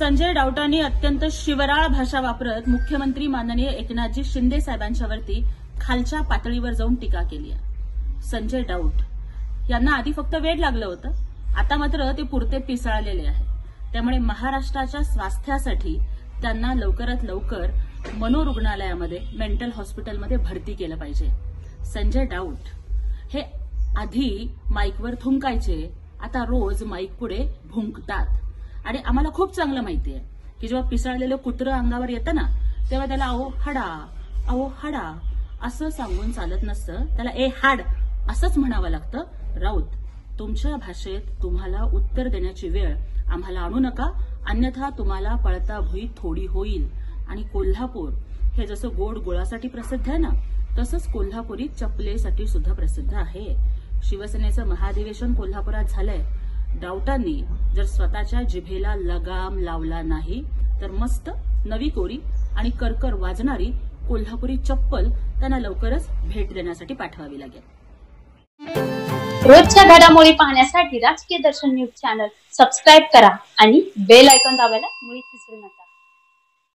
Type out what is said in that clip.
संजय डावटांनी अत्यंत शिवराळ भाषा वापरत मुख्यमंत्री माननीय एकनाथजी शिंदे साहेबांच्यावरती खालच्या पातळीवर जाऊन टीका केली आहे. संजय डाऊट. यांना आधी फक्त वेळ लागलं होतं. आता मात्र ते पुरते पिसळलेले आहे. त्यामुळे महाराष्ट्राच्या स्वास्थ्यासाठी त्यांना लवकरात लवकर मनोरुग्णालयामध्ये मेंटल हॉस्पिटलमध्ये भरती केलं पाहिजे. संजय डाऊट. हे आधी माईकवर थुंकायचे आता रोज माईक पुढे भुंकतात. आणि आम्हाला खूप चांगलं माहिती आहे की जेव्हा पिसाळलेलं कुत्रं अंगावर येतं ना तेव्हा त्याला अहो हाडा अहो हाडा असं सांगून चालत नसतं. त्याला ए हाड असंच म्हणावं लागतं. राऊत तुमच्या भाषेत तुम्हाला उत्तर देण्याची वेळ आम्हाला आणू नका. अन्यथा तुम्हाला पळता भुई थोडी होईल. आणि कोल्हापूर हे जसं गोड गोळासाठी प्रसिद्ध आहे ना तसंच कोल्हापुरी चपलेसाठी सुद्धा प्रसिद्ध आहे. शिवसेनेचं महाधिवेशन कोल्हापुरात झालंय. डाऊटांनी जर स्वतःच्या जिभेला लगाम लावला नाही तर मस्त नवी कोरी आणि करकर वाजणारी कोल्हापुरी चप्पल त्यांना लवकरच भेट देण्यासाठी पाठवावी लागेल. रोजच्या घडामोडी पाहण्यासाठी राजकीय दर्शन न्यूज चॅनल सबस्क्राईब करा आणि बेल आयकॉन दाबायला मुळीच